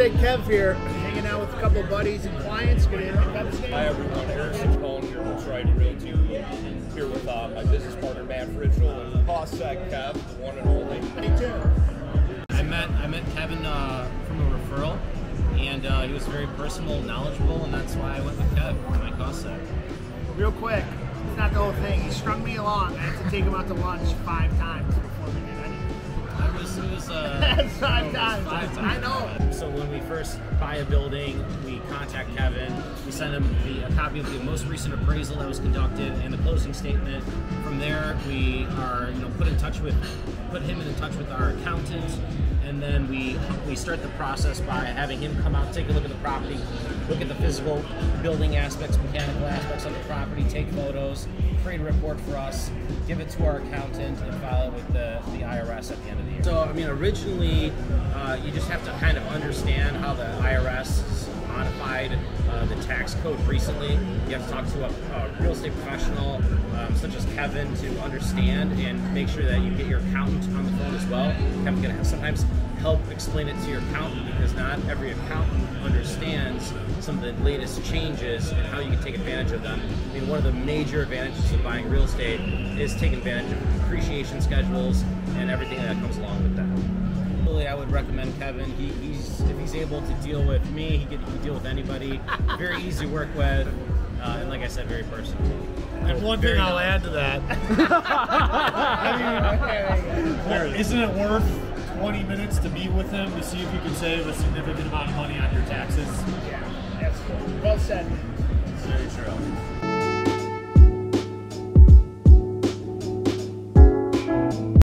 estate Kev here, hanging out with a couple of buddies and clients. Gonna introduce name. Hi everyone, Harrison Cohn here with Trident Realty. Here with uh, my business partner Matt Fritchell and Cost Seg Kev, the one and only. Stay tuned. I met I met Kevin uh, from a referral, and uh, he was very personal, knowledgeable, and that's why I went with Kev for my cost seg. Real quick, it's not the whole thing. He strung me along. I had to take him out to lunch five times before we did anything. I was it was uh, That's five it was times. I know. First buy a building, we contact Kevin. We send him the, a copy of the most recent appraisal that was conducted and the closing statement. From there, we are you know put in touch with put him in touch with our accountant, and then we we start the process by having him come out, take a look at the property, look at the physical building aspects, mechanical aspects of the property, take photos, create a report for us, give it to our accountant, and file it with the, the IRS at the end of the year. So I mean, originally, uh, you just have to kind of understand how the IRS code recently. You have to talk to a, a real estate professional um, such as Kevin to understand and make sure that you get your accountant on the phone as well. Kevin's going to sometimes help explain it to your accountant because not every accountant understands some of the latest changes and how you can take advantage of them. I mean, one of the major advantages of buying real estate is taking advantage of depreciation schedules and everything that comes along with that. Really, I would recommend Kevin. He, he's if he's able to deal with me, he can, he can deal with anybody. Very easy to work with, uh, and like I said, very personal. And one thing I'll add to that, I mean, isn't it worth 20 minutes to meet with him to see if you can save a significant amount of money on your taxes? Yeah, that's cool. Well said. Very true.